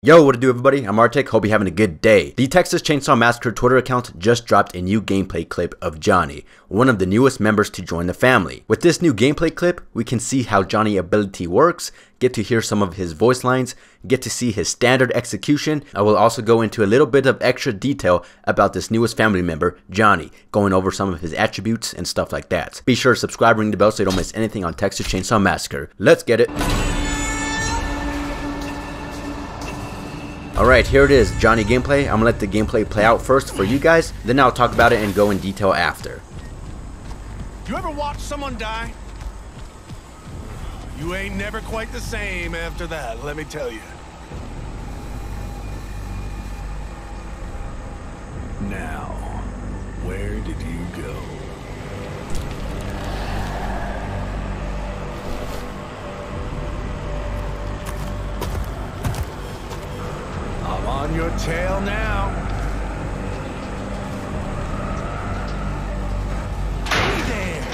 Yo, what to do everybody? I'm Arctik, hope you're having a good day. The Texas Chainsaw Massacre Twitter account just dropped a new gameplay clip of Johnny, one of the newest members to join the family. With this new gameplay clip, we can see how Johnny ability works, get to hear some of his voice lines, get to see his standard execution. I will also go into a little bit of extra detail about this newest family member, Johnny, going over some of his attributes and stuff like that. Be sure to subscribe, ring the bell so you don't miss anything on Texas Chainsaw Massacre. Let's get it! Alright, here it is, Johnny gameplay. I'm gonna let the gameplay play out first for you guys, then I'll talk about it and go in detail after. You ever watch someone die? You ain't never quite the same after that, let me tell you. Now, where did you go? On your tail now. There!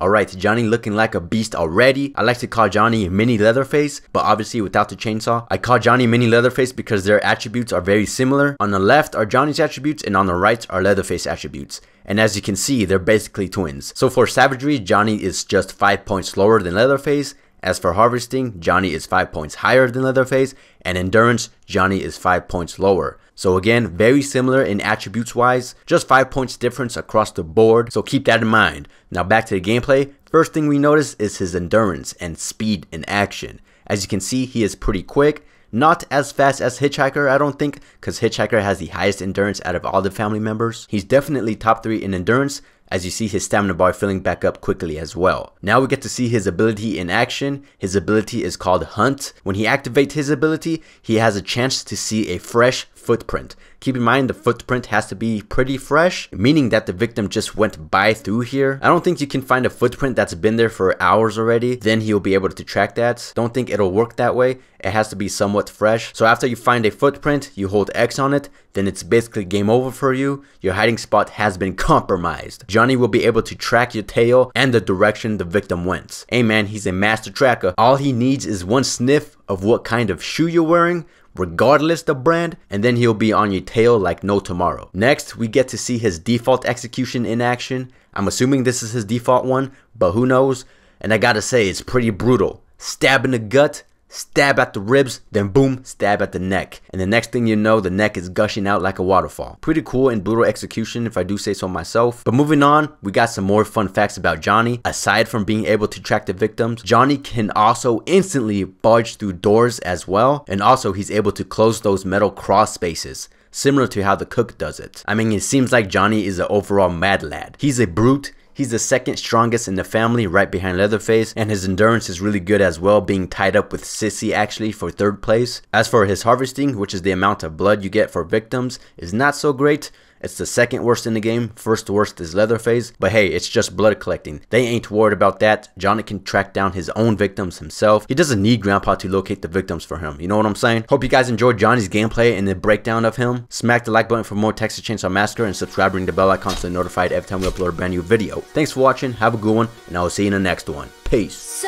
Alright, Johnny looking like a beast already. I like to call Johnny Mini Leatherface, but obviously without the chainsaw. I call Johnny Mini Leatherface because their attributes are very similar. On the left are Johnny's attributes and on the right are Leatherface attributes. And as you can see, they're basically twins. So for savagery, Johnny is just 5 points lower than Leatherface. As for harvesting, Johnny is 5 points higher than Leatherface, and endurance, Johnny is 5 points lower. So again, very similar in attributes wise, just 5 points difference across the board, so keep that in mind. Now back to the gameplay, first thing we notice is his endurance and speed in action. As you can see, he is pretty quick, not as fast as Hitchhiker, I don't think, because Hitchhiker has the highest endurance out of all the family members. He's definitely top 3 in endurance, as you see his stamina bar filling back up quickly as well. Now we get to see his ability in action. His ability is called Hunt. When he activates his ability, he has a chance to see a fresh footprint. Keep in mind the footprint has to be pretty fresh, meaning that the victim just went by through here. I don't think you can find a footprint that's been there for hours already, then he'll be able to track that. Don't think it'll work that way. It has to be somewhat fresh. So after you find a footprint, you hold X on it, then it's basically game over for you. Your hiding spot has been compromised. Johnny will be able to track your tail and the direction the victim went. Hey man, he's a master tracker. All he needs is one sniff of what kind of shoe you're wearing, regardless the brand, and then he'll be on your tail like no tomorrow. Next, we get to see his default execution in action. I'm assuming this is his default one, but who knows? And I gotta say, it's pretty brutal. Stab in the gut, stab at the ribs, then boom, stab at the neck. And the next thing you know, the neck is gushing out like a waterfall. Pretty cool and brutal execution if I do say so myself. But moving on, we got some more fun facts about Johnny. Aside from being able to track the victims, Johnny can also instantly barge through doors as well. And also he's able to close those metal cross spaces similar to how the cook does it. I mean, it seems like Johnny is an overall mad lad. He's a brute, He's the second strongest in the family right behind Leatherface and his endurance is really good as well being tied up with Sissy actually for third place. As for his harvesting which is the amount of blood you get for victims is not so great. It's the second worst in the game. First worst is Leatherface. But hey, it's just blood collecting. They ain't worried about that. Johnny can track down his own victims himself. He doesn't need Grandpa to locate the victims for him. You know what I'm saying? Hope you guys enjoyed Johnny's gameplay and the breakdown of him. Smack the like button for more Texas Chainsaw Massacre and subscribe ring the bell icon to be notified every time we upload a brand new video. Thanks for watching. Have a good one. And I will see you in the next one. Peace.